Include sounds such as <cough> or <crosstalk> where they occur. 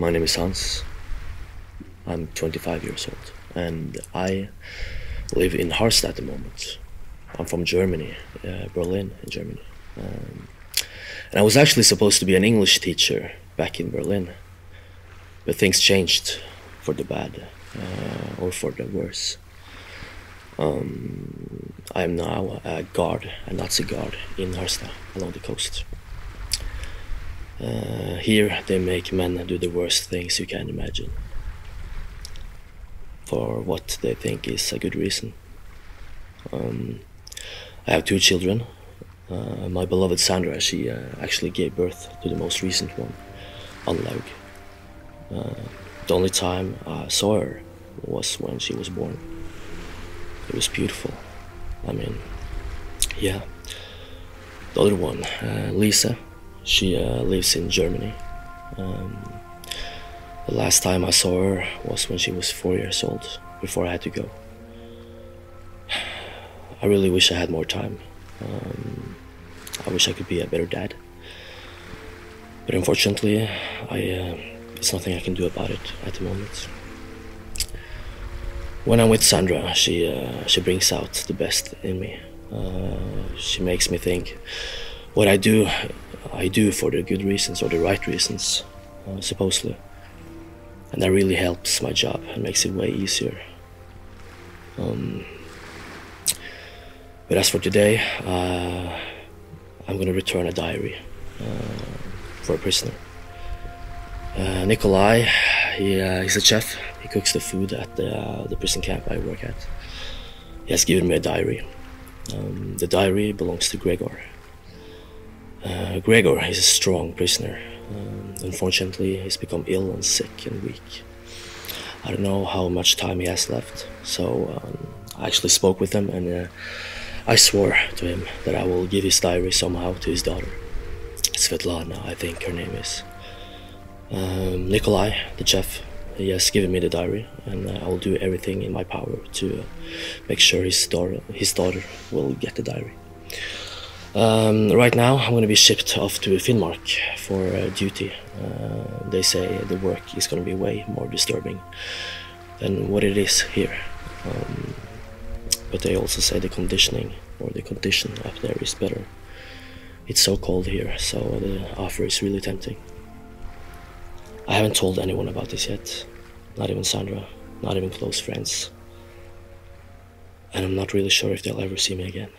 My name is Hans. I'm 25 years old and I live in Harstad at the moment. I'm from Germany, uh, Berlin, in Germany. Um, and I was actually supposed to be an English teacher back in Berlin, but things changed for the bad uh, or for the worse. Um, I am now a guard, a Nazi guard in Harstad along the coast. Uh, here they make men do the worst things you can imagine for what they think is a good reason. Um, I have two children. Uh, my beloved Sandra, she uh, actually gave birth to the most recent one, Anlaug. Uh, the only time I saw her was when she was born. It was beautiful. I mean, yeah. The other one, uh, Lise, she uh, lives in Germany. Um, the last time I saw her was when she was four years old, before I had to go. <sighs> I really wish I had more time. Um, I wish I could be a better dad. But unfortunately, I, uh, there's nothing I can do about it at the moment. When I'm with Sandra, she, uh, she brings out the best in me. Uh, she makes me think what I do I do for the good reasons or the right reasons, uh, supposedly. And that really helps my job and makes it way easier. Um, but as for today, uh, I'm going to return a diary uh, for a prisoner. Uh, Nikolai, he, uh, he's a chef. He cooks the food at the, the prison camp I work at. He has given me a diary. Um, the diary belongs to Gregor. Uh, Gregor is a strong prisoner. Um, unfortunately, he's become ill and sick and weak. I don't know how much time he has left, so um, I actually spoke with him and uh, I swore to him that I will give his diary somehow to his daughter. Svetlana, I think her name is. Um, Nikolai, the chef, he has given me the diary, and uh, I will do everything in my power to uh, make sure his daughter, his daughter will get the diary. Um, right now, I'm going to be shipped off to Finnmark for uh, duty. Uh, they say the work is going to be way more disturbing than what it is here. Um, but they also say the conditioning or the condition up there is better. It's so cold here, so the offer is really tempting. I haven't told anyone about this yet, not even Sandra, not even close friends. And I'm not really sure if they'll ever see me again.